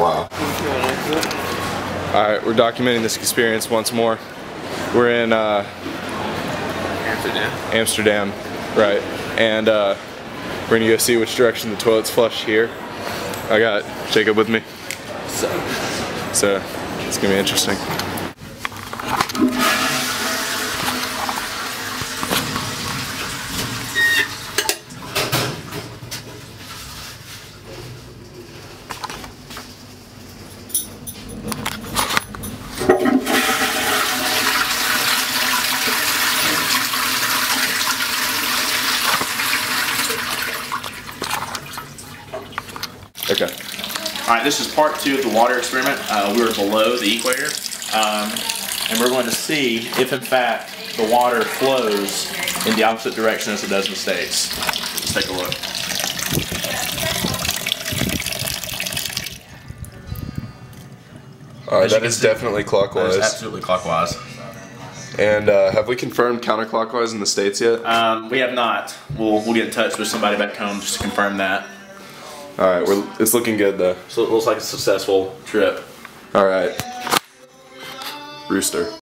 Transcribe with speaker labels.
Speaker 1: Wow. All right, we're documenting this experience once more. We're in uh,
Speaker 2: Amsterdam.
Speaker 1: Amsterdam, right. And uh, we're gonna go see which direction the toilet's flush here. I got Jacob with me.
Speaker 2: So,
Speaker 1: so it's gonna be interesting. Okay.
Speaker 2: all right, this is part two of the water experiment. Uh, we were below the equator, um, and we're going to see if, in fact, the water flows in the opposite direction as it does in the states. Let's take a look.
Speaker 1: Alright,
Speaker 2: As you
Speaker 1: that is
Speaker 2: see-
Speaker 1: definitely clockwise.
Speaker 2: is absolutely clockwise.
Speaker 1: And uh, have we confirmed counterclockwise in the states yet?
Speaker 2: Um, we have not. We'll we'll get in touch with somebody back home just to confirm that.
Speaker 1: All right, we're, it's looking good though.
Speaker 2: So it looks like a successful trip.
Speaker 1: All right. Rooster.